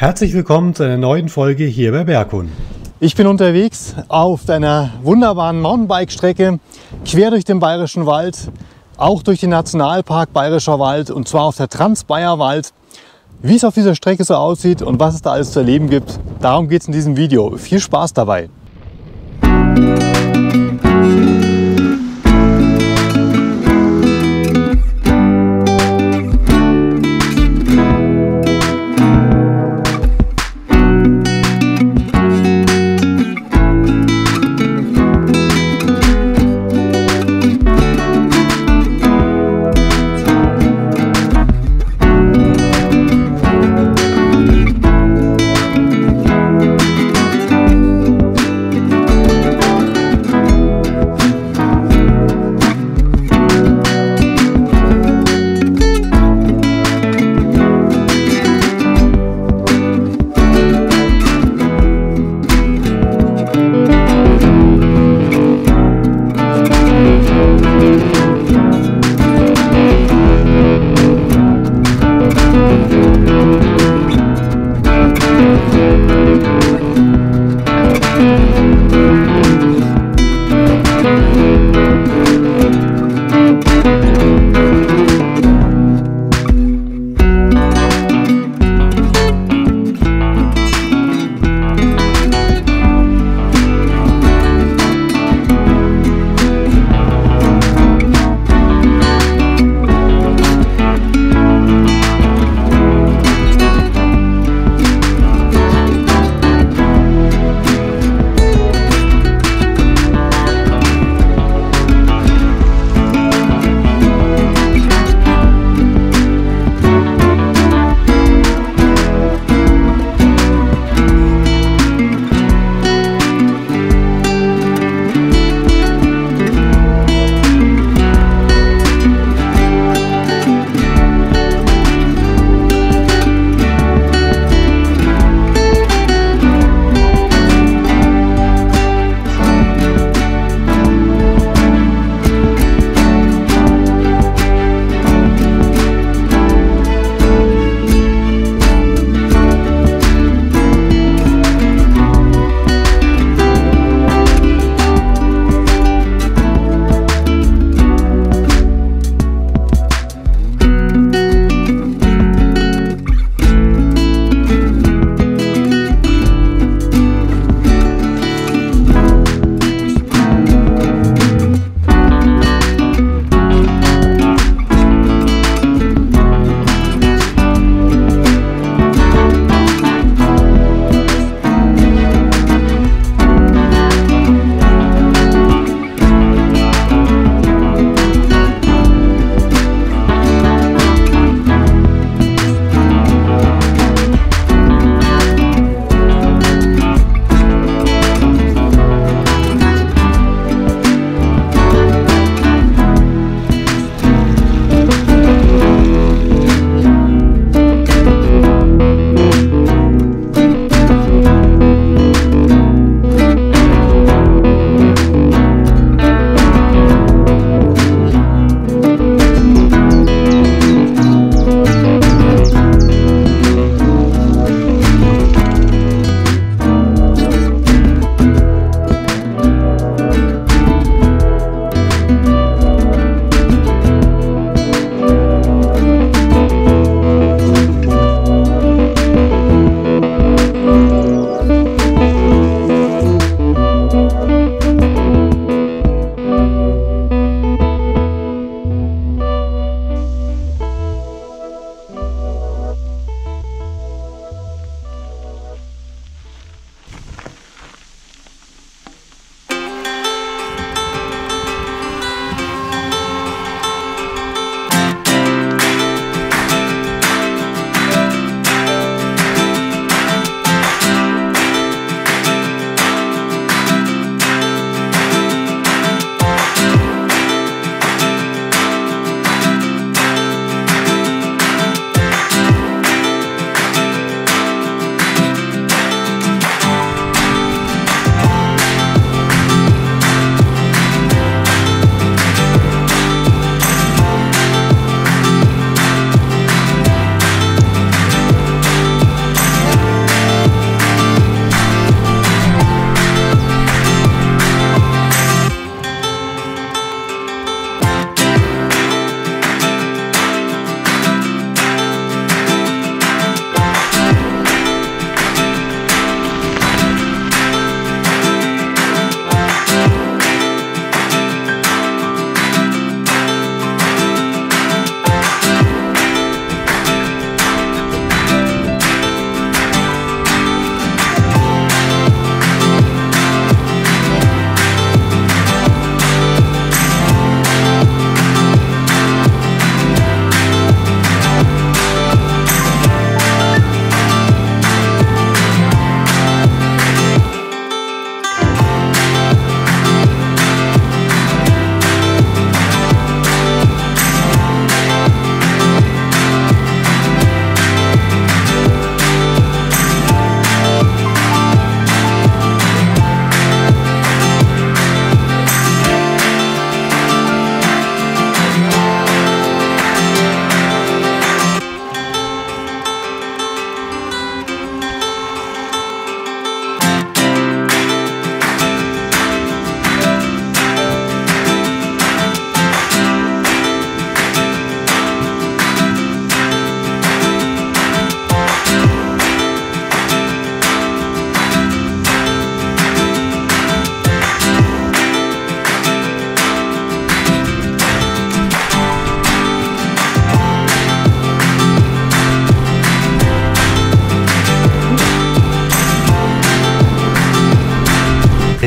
Herzlich willkommen zu einer neuen Folge hier bei Berghund. Ich bin unterwegs auf einer wunderbaren Mountainbike-Strecke quer durch den Bayerischen Wald, auch durch den Nationalpark Bayerischer Wald und zwar auf der Trans-Bayerwald. Wie es auf dieser Strecke so aussieht und was es da alles zu erleben gibt, darum geht es in diesem Video. Viel Spaß dabei!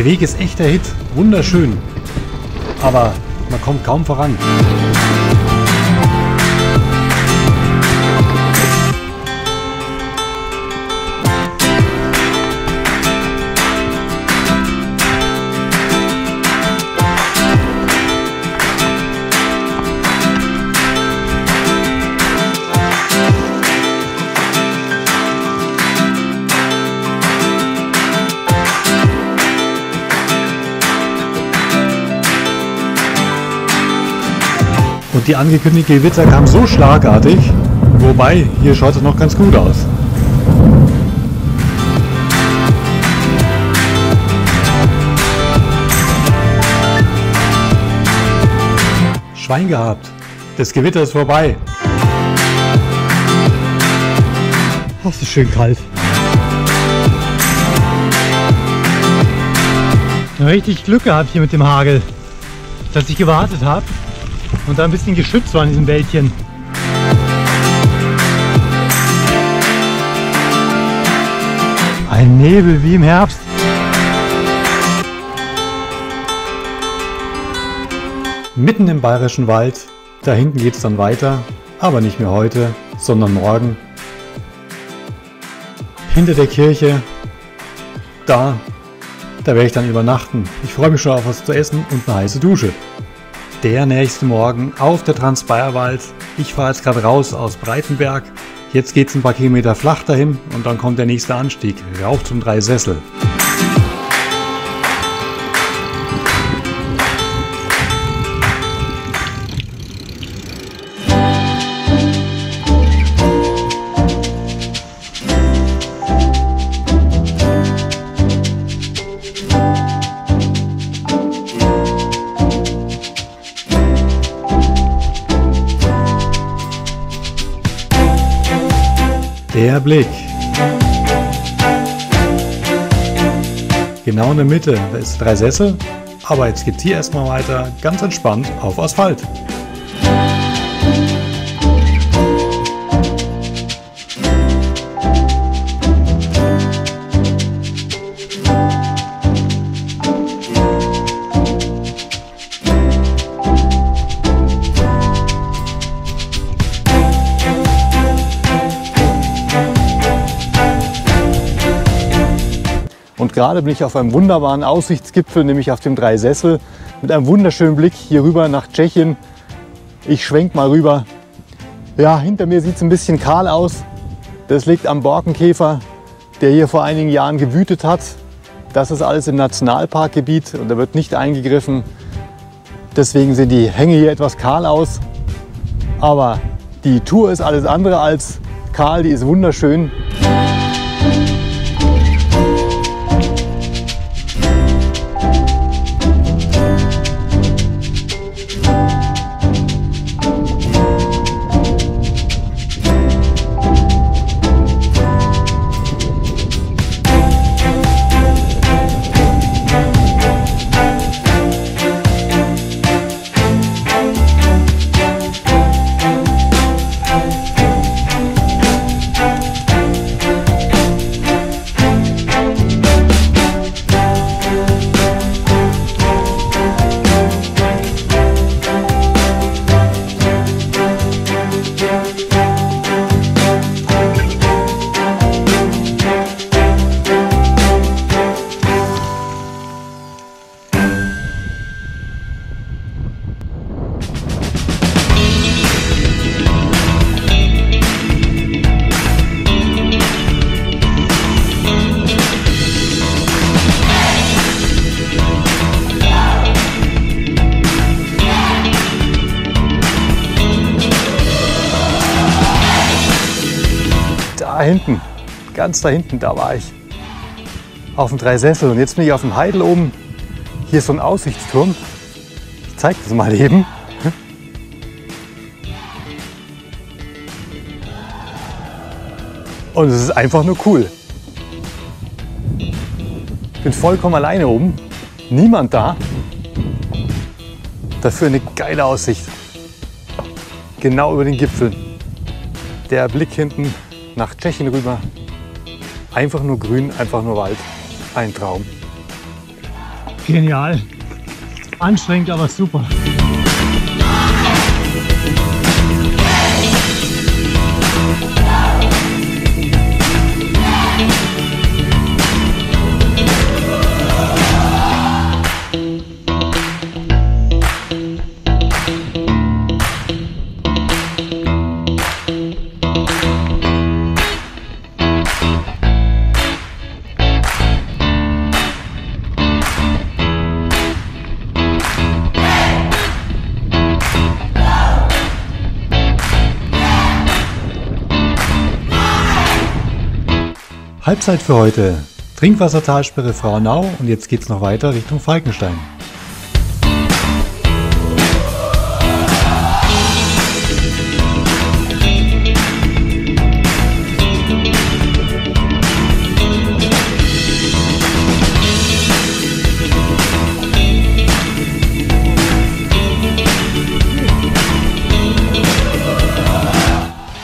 Der Weg ist echter Hit, wunderschön. Aber man kommt kaum voran. Und die angekündigte Gewitter kam so schlagartig, wobei hier schaut es noch ganz gut aus. Schwein gehabt. Das Gewitter ist vorbei. Es ist schön kalt. Richtig Glück gehabt hier mit dem Hagel, dass ich gewartet habe und da ein bisschen geschützt war in diesem Wäldchen. Ein Nebel wie im Herbst. Mitten im bayerischen Wald, da hinten geht es dann weiter, aber nicht mehr heute, sondern morgen. Hinter der Kirche, da, da werde ich dann übernachten. Ich freue mich schon auf was zu essen und eine heiße Dusche. Der nächste Morgen auf der Transbayerwald. Ich fahre jetzt gerade raus aus Breitenberg. Jetzt geht es ein paar Kilometer flach dahin und dann kommt der nächste Anstieg, rauf zum Dreisessel. Der Blick. Genau in der Mitte, da ist drei Sessel, aber jetzt geht hier erstmal weiter ganz entspannt auf Asphalt. Gerade bin ich auf einem wunderbaren Aussichtsgipfel, nämlich auf dem Dreisessel, mit einem wunderschönen Blick hier rüber nach Tschechien. Ich schwenk mal rüber. Ja, hinter mir sieht es ein bisschen kahl aus. Das liegt am Borkenkäfer, der hier vor einigen Jahren gewütet hat. Das ist alles im Nationalparkgebiet und da wird nicht eingegriffen. Deswegen sehen die Hänge hier etwas kahl aus. Aber die Tour ist alles andere als kahl, die ist wunderschön. Hinten, ganz da hinten, da war ich. Auf dem Dreisessel. Und jetzt bin ich auf dem Heidel oben. Hier ist so ein Aussichtsturm. Ich zeige das mal eben. Und es ist einfach nur cool. Ich bin vollkommen alleine oben. Niemand da. Dafür eine geile Aussicht. Genau über den Gipfel. Der Blick hinten nach Tschechien rüber. Einfach nur grün, einfach nur Wald. Ein Traum. Genial. Anstrengend, aber super. Halbzeit für heute. Trinkwassertalsperre Frauenau und jetzt geht's noch weiter Richtung Falkenstein.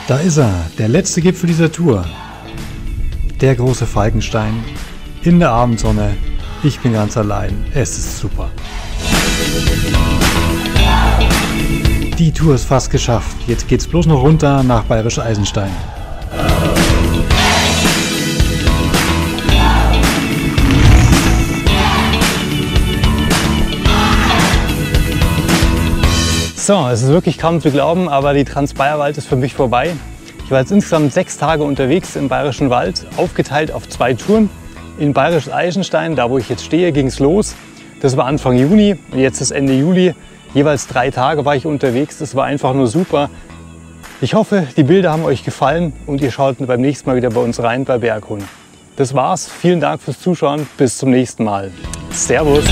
Da ist er, der letzte Gipfel dieser Tour. Der große Falkenstein. In der Abendsonne. Ich bin ganz allein. Es ist super. Die Tour ist fast geschafft. Jetzt geht's bloß noch runter nach Bayerische Eisenstein. So, es ist wirklich kaum zu glauben, aber die Transbayerwald ist für mich vorbei. Ich war jetzt insgesamt sechs Tage unterwegs im Bayerischen Wald, aufgeteilt auf zwei Touren. In Bayerisches Eisenstein, da wo ich jetzt stehe, ging es los. Das war Anfang Juni und jetzt ist Ende Juli. Jeweils drei Tage war ich unterwegs. Das war einfach nur super. Ich hoffe, die Bilder haben euch gefallen und ihr schaut beim nächsten Mal wieder bei uns rein bei Berghund. Das war's. Vielen Dank fürs Zuschauen. Bis zum nächsten Mal. Servus.